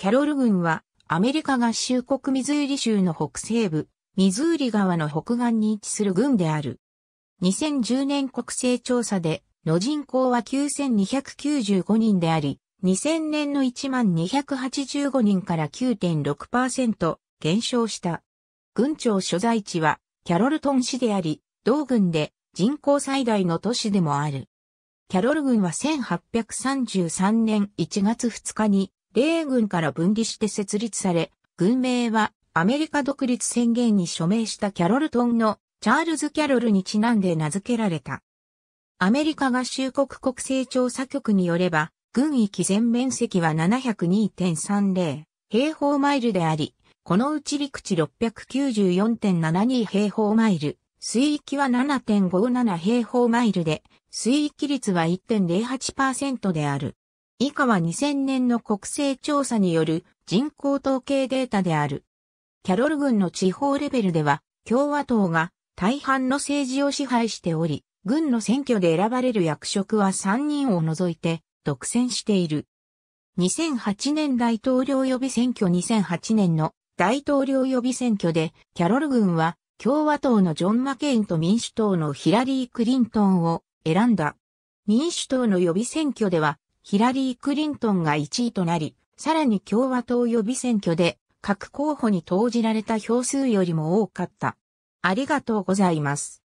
キャロル郡はアメリカ合衆国ミズーリ州の北西部、ミズーリ川の北岸に位置する郡である。2010年国勢調査での人口は9295人であり、2000年の1285人から9.6%減少した。郡庁所在地はキャロルトン市であり、同郡で人口最大の都市でもある。キャロル郡は1833年1月2日に、レー郡から分離して設立され、郡名はアメリカ独立宣言に署名したキャロルトンのチャールズ・キャロルにちなんで名付けられた。アメリカ合衆国国勢調査局によれば、軍域全面積は702.30平方マイルであり、このうち陸地694.72平方マイル、水域は7.57平方マイルで、水域率は1.08%である。以下は2000年の国勢調査による人口統計データである。キャロル郡の地方レベルでは、共和党が大半の政治を支配しており、軍の選挙で選ばれる役職は3人を除いて独占している。2008年大統領予備選挙2008年の大統領予備選挙でキャロル軍は共和党のジョン・マケインと民主党のヒラリー・クリントンを選んだ。民主党の予備選挙ではヒラリー・クリントンが1位となり、さらに共和党予備選挙で各候補に投じられた票数よりも多かった。ありがとうございます。